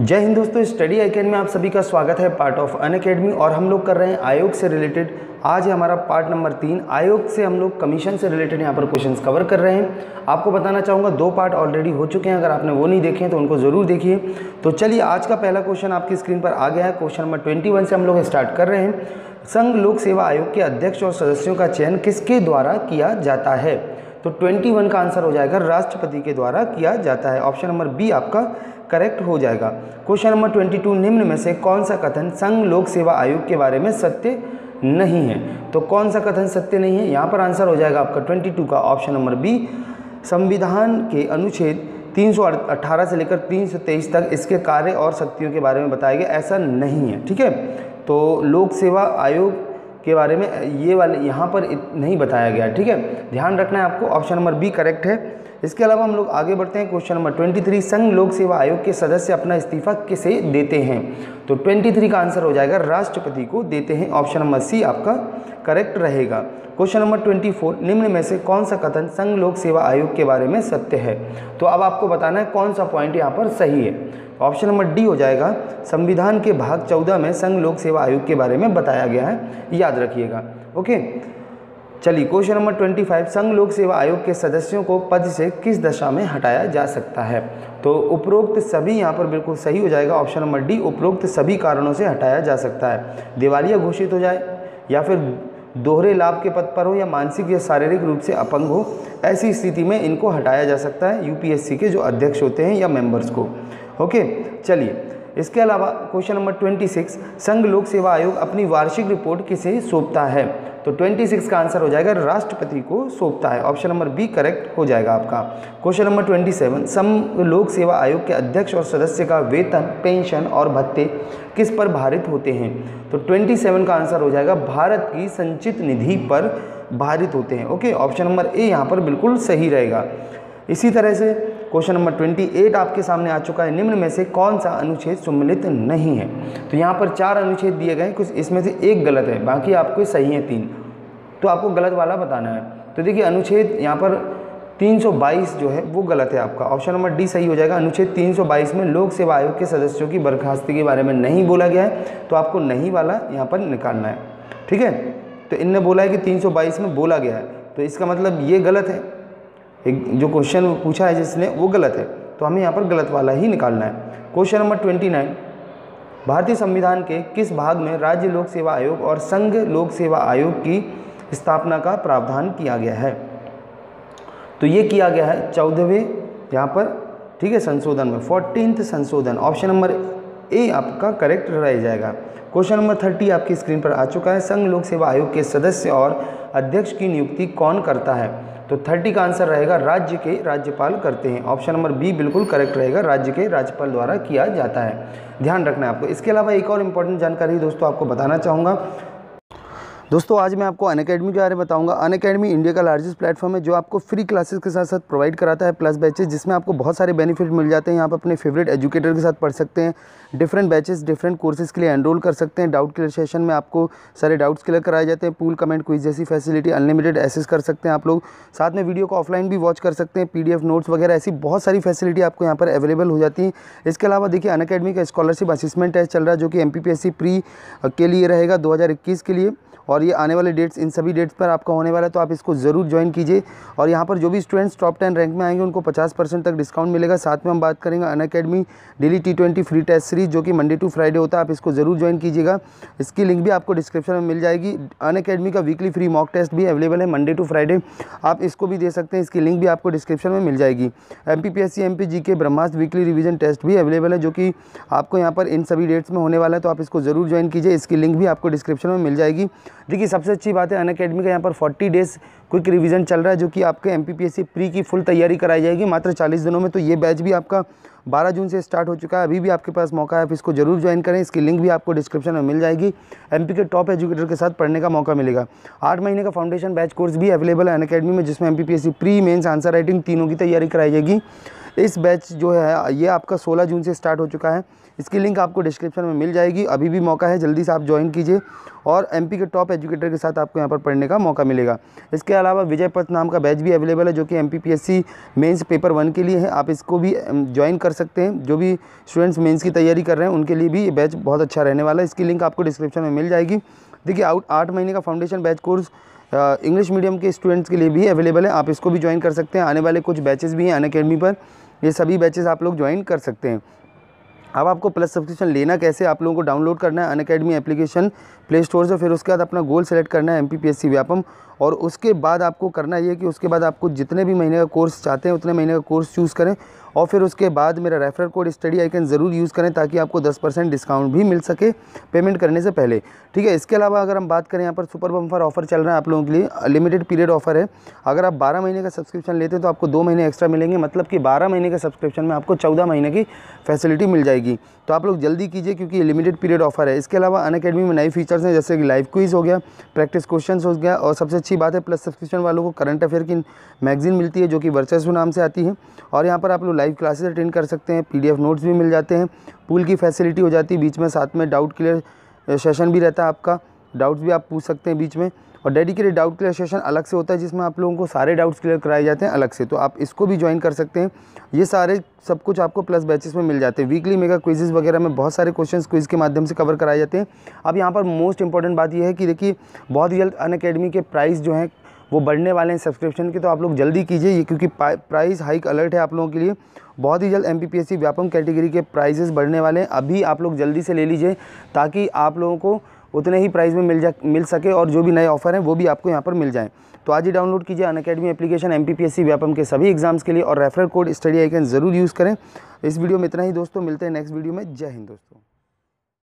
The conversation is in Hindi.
जय हिंद दोस्तों स्टडी अकेडमी में आप सभी का स्वागत है पार्ट ऑफ़ अन अकेडमी और हम लोग कर रहे हैं आयोग से रिलेटेड आज है हमारा पार्ट नंबर तीन। आयोग से हम लोग कमीशन से रिलेटेड यहाँ पर क्वेश्चंस कवर कर रहे हैं। आपको बताना चाहूँगा, दो पार्ट ऑलरेडी हो चुके हैं। अगर आपने वो नहीं देखे हैं तो उनको ज़रूर देखिए। तो चलिए, आज का पहला क्वेश्चन आपकी स्क्रीन पर आ गया है। क्वेश्चन नंबर ट्वेंटी से हम लोग स्टार्ट कर रहे हैं। संघ लोक सेवा आयोग के अध्यक्ष और सदस्यों का चयन किसके द्वारा किया जाता है? तो 21 का आंसर हो जाएगा राष्ट्रपति के द्वारा किया जाता है। ऑप्शन नंबर बी आपका करेक्ट हो जाएगा। क्वेश्चन नंबर 22 निम्न में से कौन सा कथन संघ लोक सेवा आयोग के बारे में सत्य नहीं है? तो कौन सा कथन सत्य नहीं है? यहाँ पर आंसर हो जाएगा आपका 22 का। ऑप्शन नंबर बी, संविधान के अनुच्छेद 318 से लेकर 323 तक इसके कार्य और शक्तियों के बारे में बताया गया। ऐसा नहीं है, ठीक है? तो लोक सेवा आयोग के बारे में, ये वाले यहाँ पर नहीं बताया गया, ठीक है? ध्यान रखना है आपको, ऑप्शन नंबर बी करेक्ट है। इसके अलावा हम लोग आगे बढ़ते हैं, क्वेश्चन नंबर 23 संघ लोक सेवा आयोग के सदस्य अपना इस्तीफा किसे देते हैं? तो 23 का आंसर हो जाएगा, राष्ट्रपति को देते हैं, ऑप्शन नंबर सी आपका करेक्ट रहेगा। क्वेश्चन नंबर 24 निम्न में से कौन सा कथन संघ लोक सेवा आयोग के बारे में सत्य है? तो अब आपको बताना है कौन सा पॉइंट यहाँ पर सही है। ऑप्शन नंबर डी हो जाएगा। संविधान के भाग चौदह में संघ लोक सेवा आयोग के बारे में बताया गया है। याद रखिएगा। ओके? चलिए, क्वेश्चन नंबर ट्वेंटी फाइव, संघ लोक सेवा आयोग के सदस्यों को पद से किस दशा में हटाया जा सकता है? तो उपरोक्त सभी, यहाँ पर बिल्कुल सही हो जाएगा। ऑप्शन नंबर डी, उपरोक्त सभी कारणों से हटाया जा सकता है। दिवालिया घोषित हो जाए, या फिर दोहरे लाभ के पद पर हो, या मानसिक या शारीरिक रूप से अपंग हो, ऐसी स्थिति में इनको हटाया जा सकता है। यूपीएससी के जो अध्यक्ष होते हैं या मेंबर्स को। ओके? चलिए, इसके अलावा क्वेश्चन नंबर 26 संघ लोक सेवा आयोग अपनी वार्षिक रिपोर्ट किसे सौंपता है? तो 26 का आंसर हो जाएगा, राष्ट्रपति को सौंपता है। ऑप्शन नंबर बी करेक्ट हो जाएगा आपका। क्वेश्चन नंबर 27 संघ लोक सेवा आयोग के अध्यक्ष और सदस्य का वेतन, पेंशन और भत्ते किस पर भारित होते हैं? तो 27 का आंसर हो जाएगा, भारत की संचित निधि पर भारित होते हैं। ओके? ऑप्शन नंबर ए यहाँ पर बिल्कुल सही रहेगा। इसी तरह से क्वेश्चन नंबर 28 आपके सामने आ चुका है। निम्न में से कौन सा अनुच्छेद सम्मिलित नहीं है? तो यहाँ पर चार अनुच्छेद दिए गए कुछ इसमें से एक गलत है, बाकी आपको सही है तीन। तो आपको गलत वाला बताना है। तो देखिए, अनुच्छेद यहाँ पर 322 जो है, वो गलत है आपका। ऑप्शन नंबर डी सही हो जाएगा। अनुच्छेद 322 में लोक सेवा आयोग के सदस्यों की बर्खास्ती के बारे में नहीं बोला गया है तो आपको नहीं वाला यहाँ पर निकालना है। ठीक है? तो इनने बोला है कि 322 में बोला गया है। तो इसका मतलब ये गलत है। एक जो क्वेश्चन पूछा है जिसने, वो गलत है। तो हमें यहाँ पर गलत वाला ही निकालना है। क्वेश्चन नंबर ट्वेंटी नाइन भारतीय संविधान के किस भाग में राज्य लोक सेवा आयोग और संघ लोक सेवा आयोग की स्थापना का प्रावधान किया गया है? तो ये किया गया है चौदहवें यहाँ पर, ठीक है, संशोधन में फोर्टीनथ संशोधन। ऑप्शन नंबर ए आपका करेक्ट रह जाएगा। क्वेश्चन नंबर थर्टी आपकी स्क्रीन पर आ चुका है। संघ लोक सेवा आयोग के सदस्य और अध्यक्ष की नियुक्ति कौन करता है? तो थर्टी का आंसर रहेगा राज्य के राज्यपाल करते हैं। ऑप्शन नंबर बी बिल्कुल करेक्ट रहेगा, राज्य के राज्यपाल द्वारा किया जाता है। ध्यान रखना है आपको। इसके अलावा एक और इम्पोर्टेंट जानकारी दोस्तों आपको बताना चाहूँगा। दोस्तों, आज मैं आपको अन अकेडमी के बारे में बताऊँगा। अन अकेडमी इंडिया का लार्जेस्ट प्लेटफॉर्म है, जो आपको फ्री क्लासेस के साथ साथ प्रोवाइड कराता है प्लस बैचेस जिसमें आपको बहुत सारे बेनिफिट मिल जाते हैं। पर अपने फेवरेट एजुकेटर के साथ पढ़ सकते हैं। डिफरेंट बैचेस डिफरेंट कोर्सेज के लिए एनरोल कर सकते हैं। डाउट क्लियर सेशन में आपको सारे डाउट्स क्लियर कराए जाते हैं। पूल कमेंट क्विज जैसी फैसिलिटी अनलिमिटेड एसेस कर सकते हैं आप लोग। साथ में वीडियो को ऑफलाइन भी वॉच कर सकते हैं। पीडीएफ नोट्स वगैरह, ऐसी बहुत सारी फैसिलिटी आपको यहाँ पर अवेलेबल हो जाती है। इसके अलावा देखिए अन अकेडमी का स्कॉलरशिप असिसमेंट टेस्ट चल रहा है, जो कि एम प्री के लिए रहेगा दो हज़ार इक्कीस के लिए। और ये आने वाले डेट्स इन सभी डेट्स पर आपका होने वाला है तो आप इसको ज़रूर ज्वाइन कीजिए। और यहाँ पर जो भी स्टूडेंट्स टॉप टेन रैंक में आएँगे, उनको 50 परसेंट तक डिस्काउंट मिलेगा। साथ में हम बात करेंगे Unacademy daily T twenty free test series जो कि मंडे टू फ्राइडे होता है। आप इसको ज़रूर ज्वाइन कीजिएगा। इसकी लिंक भी आपको डिस्क्रिप्शन में मिल जाएगी। अन अकेडमी का वीकली फ्री मॉक टेस्ट भी अवेलेबल है मंडे टू फ्राइडे आप इसको भी दे सकते हैं। इसकी लिंक भी आपको डिस्क्रिप्शन में मिल जाएगी। M P P S C M P G K Brahmastra weekly revision test भी अवेलेबल है, जो कि आपको यहाँ पर इन सभी डेट्स में होने वाला है तो आप इसको ज़रूर ज्वाइन कीजिए। इसकी लिंक भी आपको डिस्क्रिप्शन में मिल जाएगी। देखिए सबसे अच्छी बात है अन अकेडमी का यहाँ पर 40 डेज़ क्विक रिवीजन चल रहा है जो कि आपके एम प्री की फुल तैयारी कराई जाएगी। मात्र 40 दिनों में तो ये बैच भी आपका 12 जून से स्टार्ट हो चुका है। अभी भी आपके पास मौका है, आप इसको ज़रूर ज्वाइन करें। इसकी लिंक भी आपको डिस्क्रिप्शन में मिल जाएगी। एमपी के टॉप एजुकेटर के साथ पढ़ने का मौका मिलेगा। आठ महीने का फाउंडेशन बैच कोर्स भी अवेलेबल है अन में, जिसमें MPPSC pre mains answer writing तीनों की तैयारी कराई जाएगी। इस बैच जो है, ये आपका 16 जून से स्टार्ट हो चुका है। इसकी लिंक आपको डिस्क्रिप्शन में मिल जाएगी। अभी भी मौका है, जल्दी से आप ज्वाइन कीजिए और एमपी के टॉप एजुकेटर के साथ आपको यहाँ पर पढ़ने का मौका मिलेगा। इसके अलावा विजय पथ नाम का बैच भी अवेलेबल है, जो कि M P P S C mains paper one के लिए है। आप इसको भी ज्वाइन कर सकते हैं। जो भी स्टूडेंट्स मेंस की तैयारी कर रहे हैं, उनके लिए भी ये बैच बहुत अच्छा रहने वाला है। इसकी लिंक आपको डिस्क्रिप्शन में मिल जाएगी। देखिए, आउट, आठ महीने का foundation batch course English medium के स्टूडेंट्स के लिए भी अवेलेबल है। आप इसको भी ज्वाइन कर सकते हैं। आने वाले कुछ बैचेस भी हैं, अन अकेडमी पर। ये सभी बैचेस आप लोग ज्वाइन कर सकते हैं। अब आपको प्लस सब्सक्रिप्शन लेना कैसे? आप लोगों को डाउनलोड करना है अन अकेडमी एप्लीकेशन प्ले स्टोर से, फिर उसके बाद अपना गोल सेलेक्ट करना है एम पी व्यापम और उसके बाद आपको करना ये कि उसके बाद आपको जितने भी महीने का कोर्स चाहते हैं, उतने महीने का कोर्स चूज़ करें। और फिर उसके बाद मेरा रेफरल कोड स्टडी आइकन ज़रूर यूज़ करें ताकि आपको 10 परसेंट डिस्काउंट भी मिल सके पेमेंट करने से पहले। ठीक है, इसके अलावा अगर हम बात करें यहाँ पर सुपर बम्फर ऑफ़र चल रहा है आप लोगों के लिए लिमिटेड पीरियड ऑफ़र है। अगर आप 12 महीने का सब्सक्रिप्शन लेते हैं तो आपको दो महीने एक्स्ट्रा मिलेंगे मतलब कि बारह महीने का सब्सक्रिप्शन में आपको चौदह महीने की फैसिलिटी मिल जाएगी। तो आप लोग जल्दी कीजिए क्योंकि लिमिटेड पीरियड ऑफ़र है। इसके अलावा अन में नए फीचर्स हैं, जैसे कि लाइव क्विज़ हो गया प्रैक्टिस क्वेश्चन हो गया और सबसे अच्छी बात है प्लस सब्सक्रिप्शन वालों को करंट अफेयर की मैगजीन मिलती है जो कि वर्चस्व नाम से आती है। और यहाँ पर आप लोग लाइव क्लासेस अटेंड कर सकते हैं, पीडीएफ नोट्स भी मिल जाते हैं, पूल की फैसिलिटी हो जाती है बीच में, साथ में डाउट क्लियर सेशन भी रहता है आपका, डाउट्स भी आप पूछ सकते हैं बीच में, और डेडिकेटेड डाउट क्लियर सेशन अलग से होता है जिसमें आप लोगों को सारे डाउट्स क्लियर कराए जाते हैं अलग से तो आप इसको भी ज्वाइन कर सकते हैं, ये सारे सब कुछ आपको प्लस बैचेस में मिल जाते हैं, वीकली मेगा क्विजेस वगैरह में बहुत सारे क्वेश्चन क्विज के माध्यम से कवर कराए जाते हैं, अब यहाँ पर मोस्ट इंपॉर्टेंट बात यह है कि देखिए, बहुत जल्द अन अकेडमी के प्राइस जो हैं वो बढ़ने वाले हैं सब्सक्रिप्शन के तो आप लोग जल्दी कीजिए ये, क्योंकि प्राइस हाइक अलर्ट है आप लोगों के लिए। बहुत ही जल्द एम पी व्यापम कैटेगरी के प्राइजेस बढ़ने वाले हैं। अभी आप लोग जल्दी से ले लीजिए, ताकि आप लोगों को उतने ही प्राइस में मिल जा, मिल सके और जो भी नए ऑफ़र हैं, वो भी आपको यहाँ पर मिल जाएँ। तो आज ही डाउनलोड कीजिए Unacademy application M P Vyapam के सभी एग्ज़ाम्स के लिए और रेफरल कोड स्टडी आइकन ज़रूर यूज़ करें। इस वीडियो में इतना ही दोस्तों, मिलते हैं नेक्स्ट वीडियो में। जय हिंद दोस्तों।